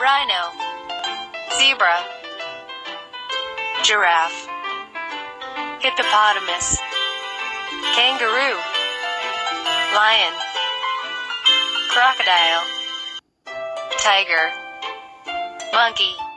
rhino, zebra, giraffe, hippopotamus, kangaroo, lion, crocodile, tiger, monkey.